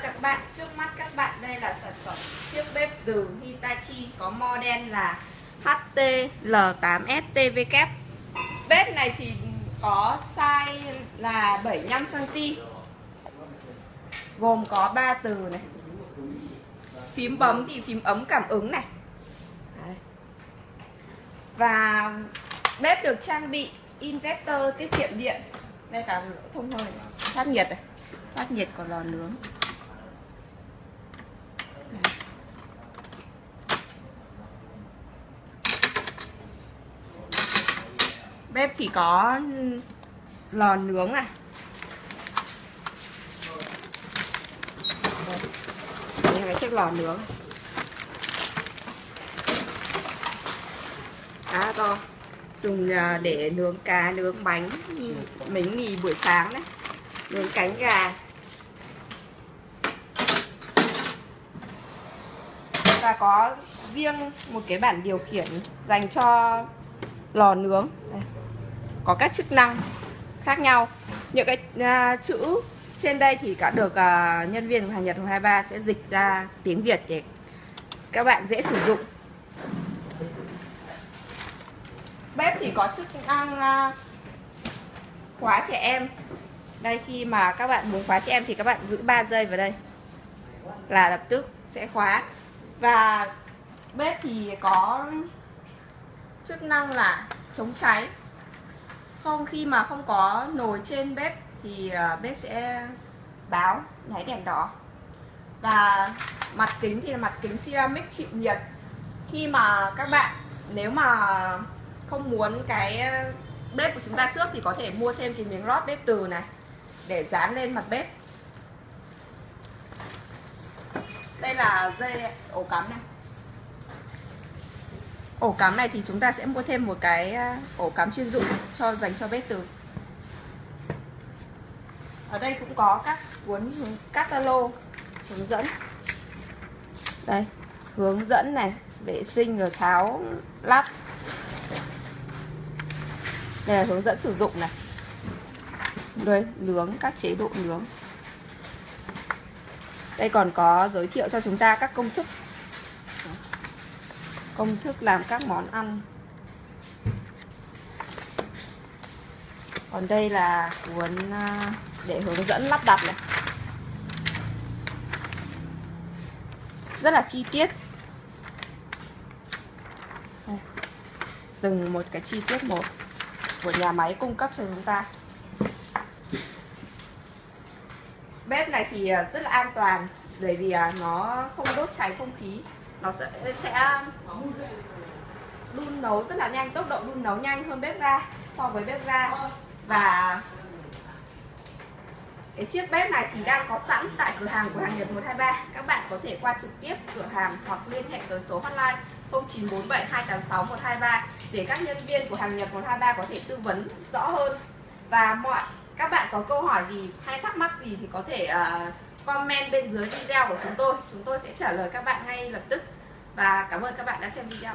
các bạn, trước mắt các bạn đây là sản phẩm chiếc bếp từ Hitachi có model là HTL8STVK. Bếp này thì có size là 75cm Gồm có 3 từ này. Phím bấm thì phím ấm cảm ứng này. Và bếp được trang bị inverter tiết kiệm điện. Đây cả thông hơi này. Phát nhiệt này. Phát nhiệt của lò nướng. Bếp thì có lò nướng này. Đây là cái chiếc lò nướng. Khá to. Dùng à, để nướng cá, nướng bánh Bánh mì buổi sáng đấy. Nướng cánh gà. Và có riêng một cái bản điều khiển dành cho lò nướng. Đây có các chức năng khác nhau. Những cái uh, chữ trên đây thì đã được uh, nhân viên của hàng Nhật 23 sẽ dịch ra tiếng Việt để các bạn dễ sử dụng. Bếp thì có chức năng uh, khóa trẻ em. Đây khi mà các bạn muốn khóa trẻ em thì các bạn giữ 3 giây vào đây là lập tức sẽ khóa. Và bếp thì có chức năng là chống cháy không, khi mà không có nồi trên bếp thì à, bếp sẽ báo nháy đèn đỏ. Và mặt kính thì là mặt kính ceramic chịu nhiệt. Khi mà các bạn, nếu mà không muốn cái à, bếp của chúng ta xước thì có thể mua thêm cái miếng lót bếp từ này để dán lên mặt bếp. Đây là dây ổ cắm này ổ cắm này thì chúng ta sẽ mua thêm một cái à, ổ cắm chuyên dụng cho dành cho bếp từ. Ở đây cũng có các cuốn catalog hướng dẫn. Đây, hướng dẫn này, vệ sinh rồi tháo lắp. Đây là hướng dẫn sử dụng này. Đây, nướng, các chế độ nướng. Đây còn có giới thiệu cho chúng ta các công thức công thức làm các món ăn. Còn đây là cuốn à, để hướng dẫn lắp đặt này. Rất là chi tiết. Từng một cái chi tiết một của nhà máy cung cấp cho chúng ta. Bếp này thì à, rất là an toàn, bởi vì à, nó không đốt cháy không khí nó sẽ sẽ um, đun nấu rất là nhanh tốc độ đun nấu nhanh hơn bếp ga so với bếp ga. Và cái chiếc bếp này thì đang có sẵn tại cửa hàng của hàng Nhật 123 các bạn có thể qua trực tiếp cửa hàng hoặc liên hệ tới số hotline 0947 286 123 để các nhân viên của hàng Nhật 123 có thể tư vấn rõ hơn. Và mọi các bạn có câu hỏi gì hay thắc mắc gì thì có thể uh, comment bên dưới video của chúng tôi. Chúng tôi sẽ trả lời các bạn ngay lập tức và cảm ơn các bạn đã xem video.